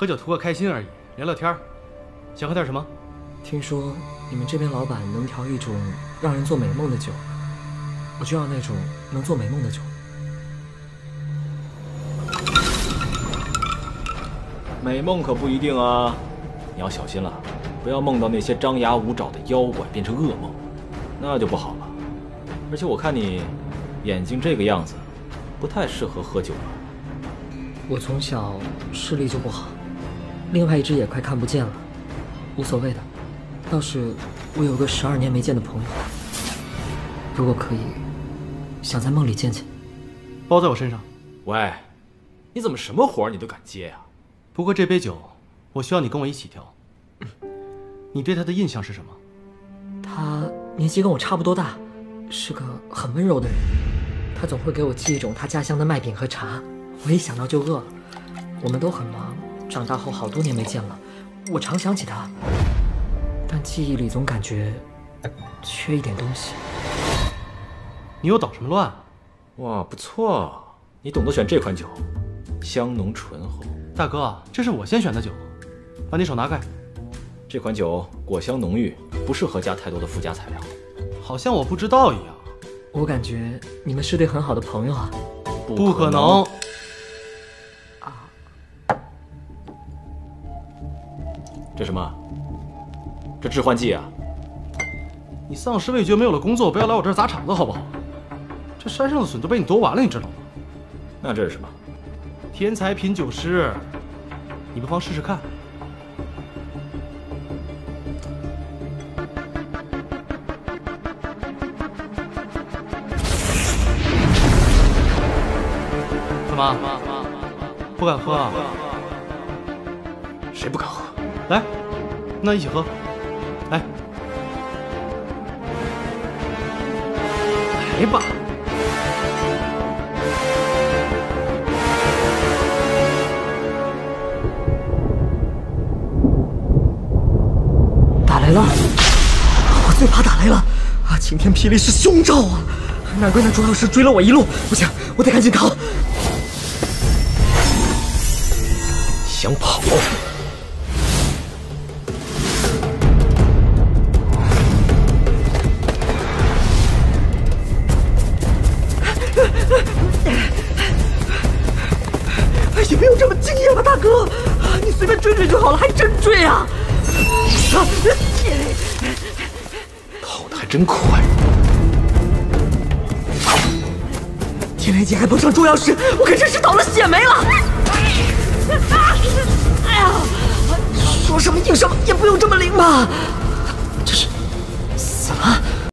喝酒图个开心而已，聊聊天想喝点什么？听说你们这边老板能调一种让人做美梦的酒，我就要那种能做美梦的酒。美梦可不一定啊，你要小心了，不要梦到那些张牙舞爪的妖怪变成噩梦，那就不好了。而且我看你眼睛这个样子，不太适合喝酒吧？我从小视力就不好，另外一只也快看不见了，无所谓的。倒是我有个十二年没见的朋友，如果可以，想在梦里见见。包在我身上。喂，你怎么什么活你都敢接呀？不过这杯酒，我需要你跟我一起调。你对他的印象是什么？他年纪跟我差不多大，是个很温柔的人。他总会给我寄一种他家乡的麦饼和茶，我一想到就饿了。我们都很忙，长大后好多年没见了，我常想起他，但记忆里总感觉缺一点东西。你又捣什么乱？哇，不错，你懂得选这款酒，香浓醇厚。大哥，这是我先选的酒，把你手拿开。这款酒果香浓郁，不适合加太多的附加材料。好像我不知道一样。我感觉你们是对很好的朋友啊。不可能。这什么？这致幻剂啊？你丧失味觉没有了工作，不要来我这儿砸场子好不好？这山上的笋都被你夺完了，你知道吗？那这是什么？天才品酒师，你不妨试试看。怎么？不敢喝啊？谁不敢喝？来，那一起喝。来，来吧。来了！我最怕打雷了啊！晴天霹雳是凶兆啊！难怪那捉妖师追了我一路，不行，我得赶紧逃！想跑？也没有这么敬业吧，大哥！你随便追追就好了，还真追啊！啊跑得还真快！天雷劫还碰上捉妖师，我可真是倒了血霉了！哎呀，说什么硬什么也不用这么灵吧？